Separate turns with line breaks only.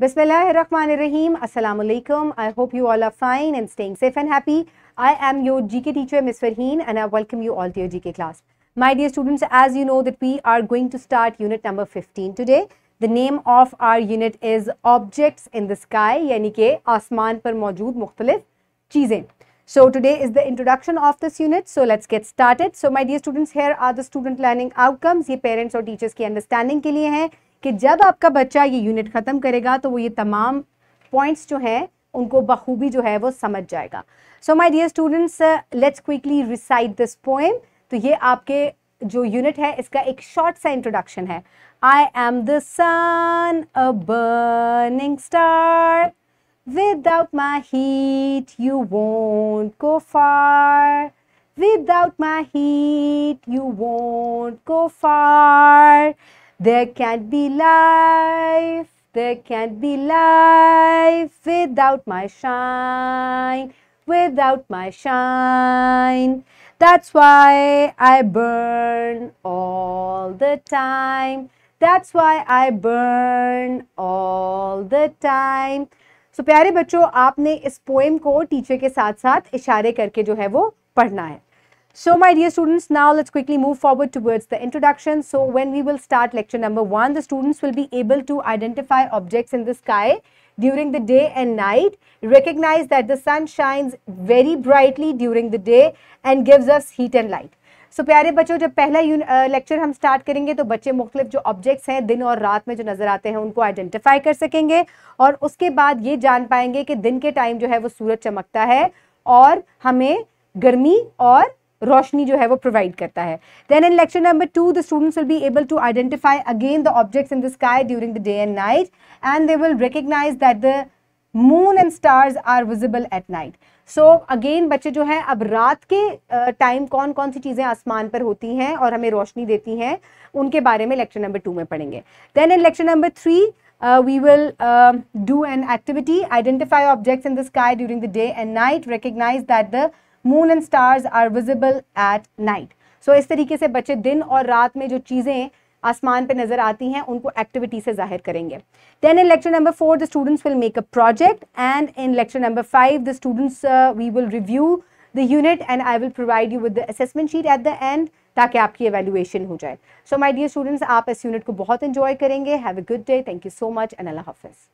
बसमीम Aslam I hope you all are fine and staying safe and happy I am your GK teacher miss Farheen and I welcome you all to your GK class my dear students as you know that we are going to start unit number fifteen today the name of our unit is objects in the sky यानी कि आसमान पर मौजूद मुख्तलिफ़ चीज़ें so today is the introduction of this unit so let's get started so my dear students here are the student learning outcomes ये parents और teachers की अंडरस्टैंडिंग के लिए हैं कि जब आपका बच्चा ये यूनिट ख़त्म करेगा तो वो ये तमाम पॉइंट्स जो हैं उनको बखूबी जो है वो समझ जाएगा so my dear students let's quickly recite this poem तो ये आपके जो यूनिट है इसका एक शॉर्ट सा इंट्रोडक्शन है I am the sun a burning star Without my heat, you won't go far. Without my heat, you won't go far. There can't be life, there can't be life without my shine, without my shine. That's why I burn all the time. That's why I burn all the time. So प्यारे बच्चों आपने इस poem को teacher के साथ साथ इशारे करके जो है वो पढ़ना है So my dear students, now let's quickly move forward towards the introduction. So when we will start lecture number one, the students will be able to identify objects in the sky during the day and night, recognize that the sun shines very brightly during the day and gives us heat and light. So so, प्यारे बच्चों जब पहला lecture हम start करेंगे तो बच्चे मुख्तलिफ जो ऑब्जेक्ट्स हैं दिन और रात में जो नज़र आते हैं उनको आइडेंटिफाई कर सकेंगे और उसके बाद ये जान पाएंगे कि दिन के टाइम जो है वो सूरज चमकता है और हमें गर्मी और रोशनी जो है वो प्रोवाइड करता है। Then in lecture number two the students will be able to identify again the objects in the sky during the day and night and they will recognize that the moon and stars are visible at night so again बच्चे जो हैं अब रात के time uh, कौन कौन सी चीज़ें आसमान पर होती हैं और हमें रोशनी देती हैं उनके बारे में लेक्चर नंबर टू में पढ़ेंगे। Then in lecture number three will uh, do an activity identify objects in the sky during the day and night recognize that the moon and stars are visible at night so इस तरीके से बच्चे दिन और रात में जो चीज़ें आसमान पे नज़र आती हैं, उनको एक्टिविटी से ज़ाहिर करेंगे। Then in lecture number four the students will make a project and in lecture number five the students we will review the unit and I will provide you with the assessment sheet at the end ताकि आपकी evaluation हो जाए। सो my dear students आप इस unit को बहुत enjoy करेंगे। Have a good day thank you so much and अल्लाह हाफिज़